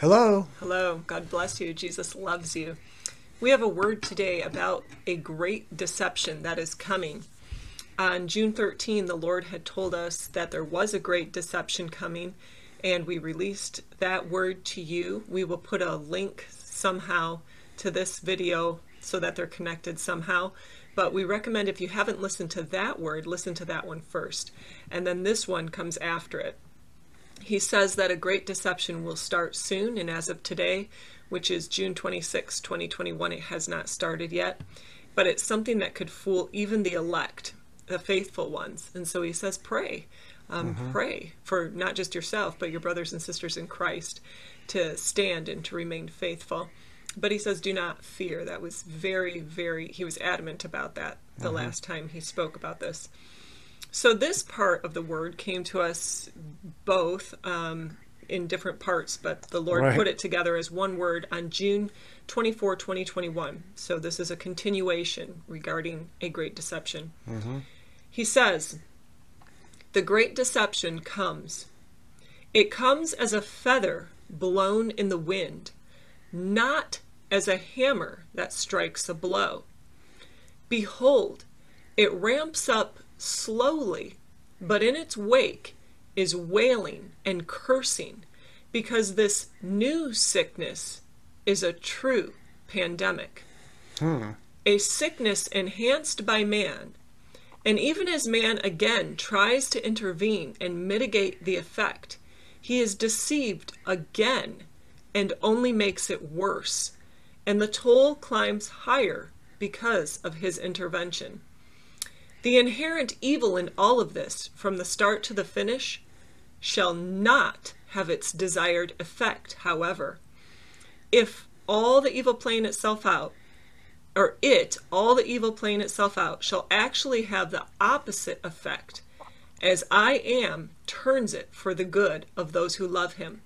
Hello. Hello. God bless you. Jesus loves you. We have a word today about a great deception that is coming. On June 13, the Lord had told us that there was a great deception coming, and we released that word to you. We will put a link somehow to this video so that they're connected somehow. But we recommend if you haven't listened to that word, listen to that one first. And then this one comes after it. He says that a great deception will start soon, and as of today, which is June 26, 2021, it has not started yet. But it's something that could fool even the elect, the faithful ones. And so he says, pray. Um, mm-hmm. Pray for not just yourself, but your brothers and sisters in Christ to stand and to remain faithful. But he says, do not fear. That was very, very, he was adamant about that the mm-hmm. last time he spoke about this. So this part of the word came to us both um, in different parts, but the Lord right. put it together as one word on June 24, 2021. So this is a continuation regarding a great deception. Mm-hmm. He says, The great deception comes. It comes as a feather blown in the wind, not as a hammer that strikes a blow. Behold, it ramps up slowly, but in its wake is wailing and cursing because this new sickness is a true pandemic. Hmm. A sickness enhanced by man. And even as man again tries to intervene and mitigate the effect, he is deceived again and only makes it worse. And the toll climbs higher because of his intervention. The inherent evil in all of this, from the start to the finish, shall not have its desired effect, however. If all the evil playing itself out, or it, all the evil playing itself out, shall actually have the opposite effect, as I am turns it for the good of those who love him.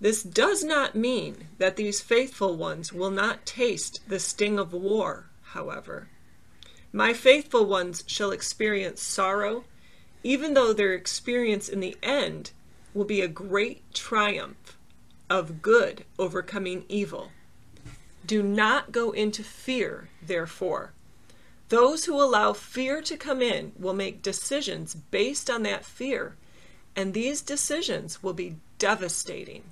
This does not mean that these faithful ones will not taste the sting of war, however. My faithful ones shall experience sorrow, even though their experience in the end will be a great triumph of good overcoming evil. Do not go into fear, therefore. Those who allow fear to come in will make decisions based on that fear, and these decisions will be devastating.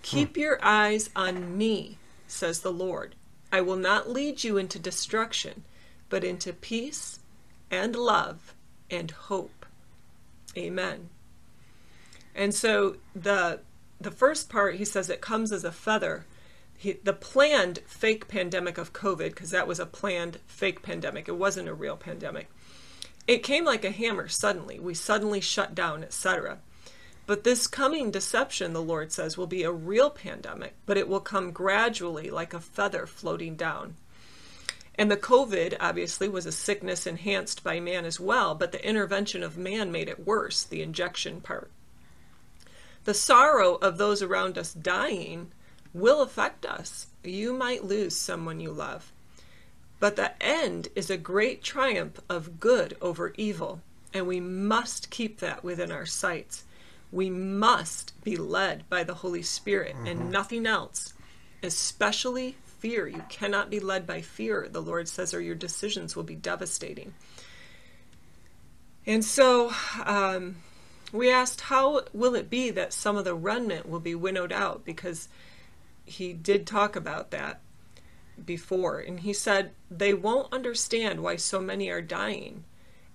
Keep hmm. your eyes on me, says the Lord. I will not lead you into destruction but into peace and love and hope. Amen. And so the the first part he says it comes as a feather. He, the planned fake pandemic of COVID, because that was a planned fake pandemic. It wasn't a real pandemic. It came like a hammer suddenly. We suddenly shut down, etc. But this coming deception, the Lord says, will be a real pandemic, but it will come gradually like a feather floating down. And the COVID obviously was a sickness enhanced by man as well, but the intervention of man made it worse, the injection part. The sorrow of those around us dying will affect us. You might lose someone you love. But the end is a great triumph of good over evil, and we must keep that within our sights. We must be led by the Holy Spirit mm-hmm. and nothing else, especially fear. You cannot be led by fear, the Lord says, or your decisions will be devastating. And so um, we asked, how will it be that some of the remnant will be winnowed out? Because he did talk about that before. And he said, they won't understand why so many are dying,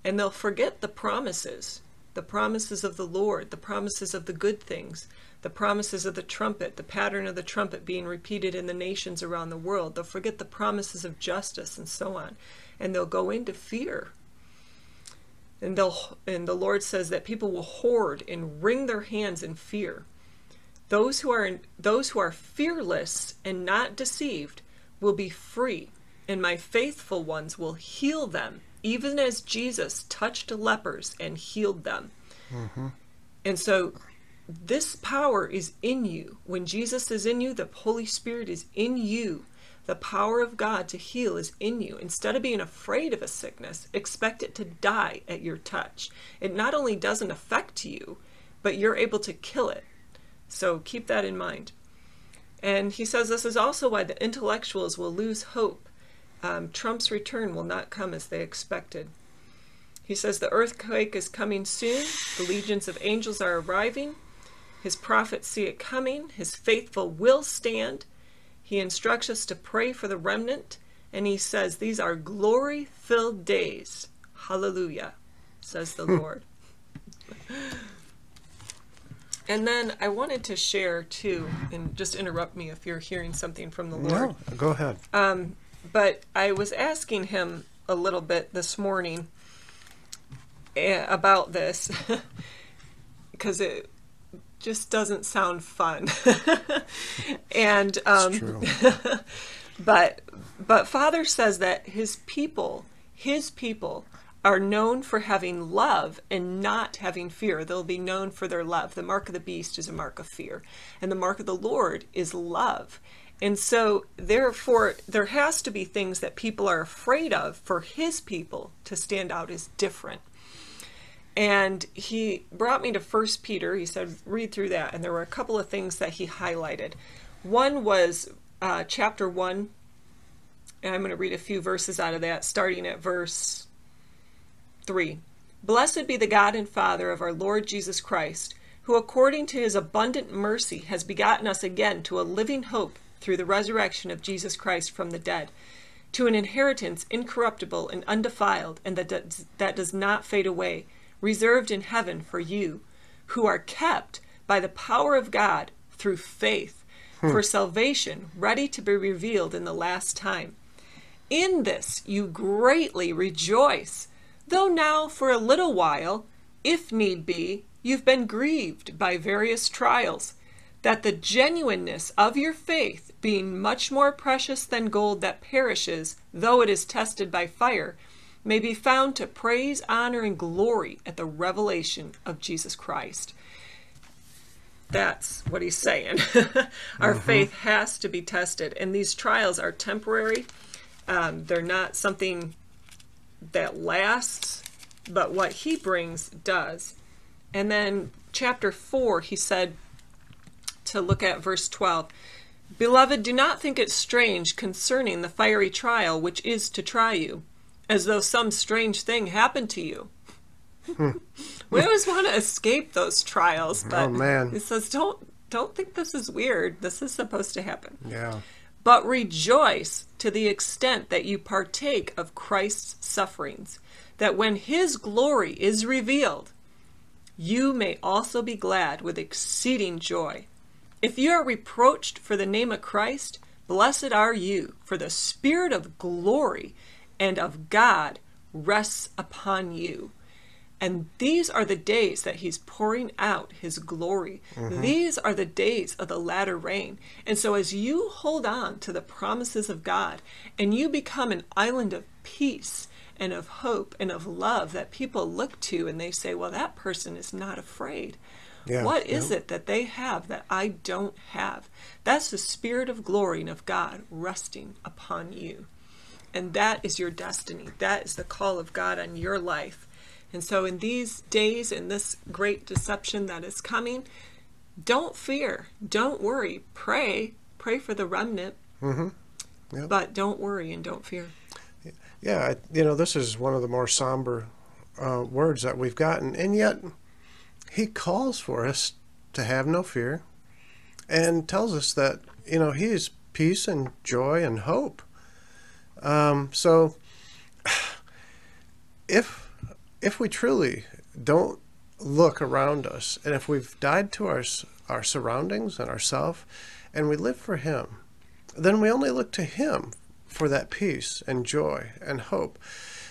and they'll forget the promises the promises of the Lord, the promises of the good things, the promises of the trumpet, the pattern of the trumpet being repeated in the nations around the world. They'll forget the promises of justice and so on. And they'll go into fear. And they'll and the Lord says that people will hoard and wring their hands in fear. Those who are those who are fearless and not deceived will be free, and my faithful ones will heal them, even as Jesus touched lepers and healed them. Mm-hmm. And so this power is in you. When Jesus is in you, the Holy Spirit is in you. The power of God to heal is in you. Instead of being afraid of a sickness, expect it to die at your touch. It not only doesn't affect you, but you're able to kill it. So keep that in mind. And he says this is also why the intellectuals will lose hope. Um, Trump's return will not come as they expected. He says the earthquake is coming soon, the legions of angels are arriving, his prophets see it coming, his faithful will stand. He instructs us to pray for the remnant, and he says these are glory filled days. Hallelujah, says the Lord. And then I wanted to share too, and just interrupt me if you're hearing something from the Lord. No, go ahead. Um, but I was asking him a little bit this morning eh, about this because it just doesn't sound fun. and um, but but Father says that his people, his people are known for having love and not having fear. They'll be known for their love. The mark of the beast is a mark of fear, and the mark of the Lord is love. And so, therefore, there has to be things that people are afraid of for his people to stand out as different. And he brought me to First Peter. He said, read through that. And there were a couple of things that he highlighted. One was uh, chapter 1. And I'm going to read a few verses out of that, starting at verse 3. Blessed be the God and Father of our Lord Jesus Christ, who according to his abundant mercy has begotten us again to a living hope through the resurrection of Jesus Christ from the dead, to an inheritance incorruptible and undefiled, and that that does not fade away, reserved in heaven for you, who are kept by the power of God through faith hmm. for salvation, ready to be revealed in the last time. In this you greatly rejoice though now for a little while, if need be, you've been grieved by various trials, that the genuineness of your faith, being much more precious than gold that perishes, though it is tested by fire, may be found to praise, honor, and glory at the revelation of Jesus Christ. That's what he's saying. Our mm-hmm. faith has to be tested, and these trials are temporary. Um, they're not something that lasts, but what he brings does. And then chapter 4, he said to look at verse 12 Beloved, do not think it strange concerning the fiery trial which is to try you, as though some strange thing happened to you. Hmm. we always want to escape those trials, but oh, man. he says, don't don't think this is weird. This is supposed to happen. Yeah but rejoice to the extent that you partake of Christ's sufferings, that when his glory is revealed, you may also be glad with exceeding joy. If you are reproached for the name of Christ, blessed are you, for the Spirit of glory and of God rests upon you. And these are the days that he's pouring out his glory. Mm-hmm. These are the days of the latter rain. And so, as you hold on to the promises of God and you become an island of peace and of hope and of love that people look to and they say, well, that person is not afraid. Yeah, what is yeah. it that they have that I don't have? That's the spirit of glory and of God resting upon you. And that is your destiny. That is the call of God on your life. And so, in these days, in this great deception that is coming, don't fear, don't worry, pray, pray for the remnant, mm-hmm. but don't worry and don't fear. Yeah, you know, this is one of the more somber uh, words that we've gotten, and yet he calls for us to have no fear and tells us that, you know, he is peace and joy and hope. Um, so, if if we truly don't look around us, and if we've died to our, our surroundings and ourself, and we live for Him, then we only look to Him for that peace and joy and hope.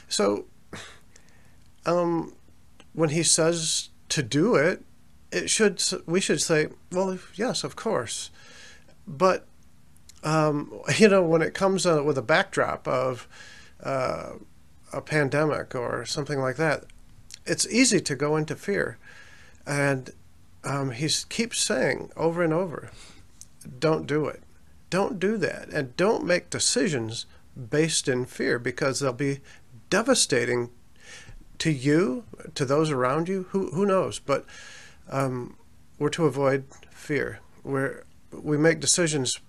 So, um, when He says to do it, it should we should say, well, yes, of course, but um, you know, when it comes uh, with a backdrop of uh, a pandemic or something like that, it's easy to go into fear. And um, he keeps saying over and over, don't do it. Don't do that. And don't make decisions based in fear because they'll be devastating to you, to those around you. Who, who knows? But um, we're to avoid fear. where we make decisions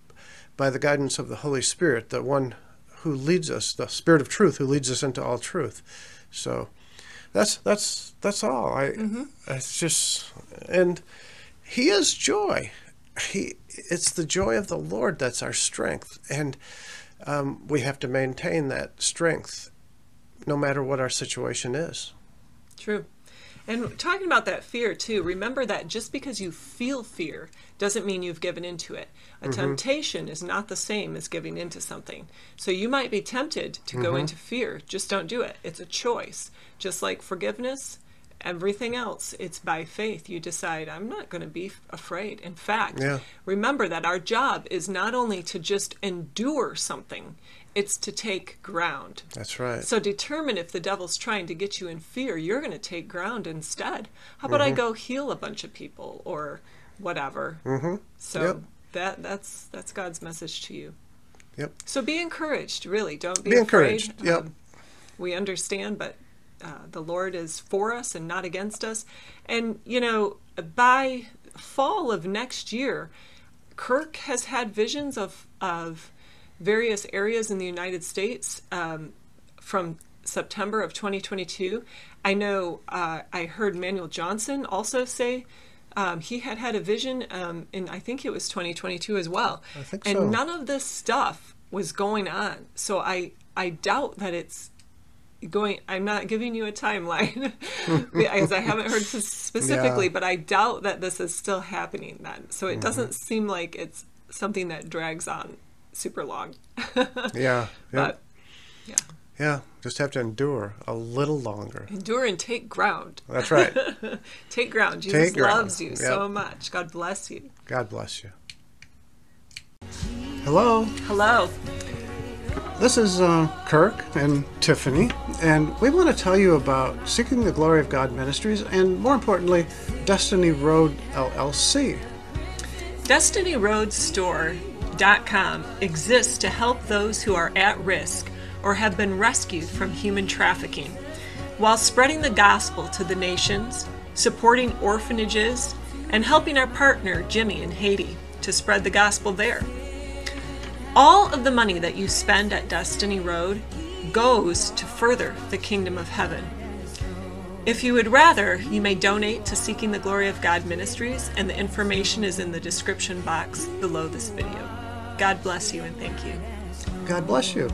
by the guidance of the Holy Spirit, the one who leads us, the Spirit of Truth, who leads us into all truth. So that's that's that's all. I it's just and He is joy. He it's the joy of the Lord that's our strength, and um, we have to maintain that strength, no matter what our situation is. True. And talking about that fear too, remember that just because you feel fear doesn't mean you've given into it. A mm-hmm. temptation is not the same as giving into something. So you might be tempted to go mm-hmm. into fear, just don't do it. It's a choice. Just like forgiveness, everything else, it's by faith. You decide, I'm not going to be afraid. In fact, Yeah. remember that our job is not only to just endure something, it's to take ground. That's right. So determine if the devil's trying to get you in fear, you're going to take ground instead. How about I go heal a bunch of people or whatever? Mm-hmm. So Yep. that that's that's God's message to you. Yep. So be encouraged. Really, don't be, Be encouraged, yep. Um, we understand, but uh, the Lord is for us and not against us. And you know, by fall of next year, Kirk has had visions of of various areas in the United States um, from September of 2022. I know uh, I heard Manuel Johnson also say um, he had had a vision, um, in I think it was 2022 as well. I think and so. none of this stuff was going on. So I I doubt that it's going i'm not giving you a timeline because i haven't heard specifically Yeah. but i doubt that this is still happening then so Mm-hmm. it doesn't seem like it's something that drags on super long Yeah. Yep. but yeah yeah. Just have to endure a little longer. endure and take ground That's right. take ground jesus Take ground. loves you so much god bless you God bless you. Hello. hello This is uh, Kirk and Tiffany, and we want to tell you about Seeking the Glory of God Ministries and, more importantly, Destiny Road LLC. DestinyRoadStore.com exists to help those who are at risk or have been rescued from human trafficking, while spreading the gospel to the nations, supporting orphanages, and helping our partner Jimmy in Haiti to spread the gospel there. All of the money that you spend at Destiny Road goes to further the kingdom of heaven. If you would rather, you may donate to Seeking the Glory of God Ministries, and the information is in the description box below this video. God bless you and thank you. God bless you.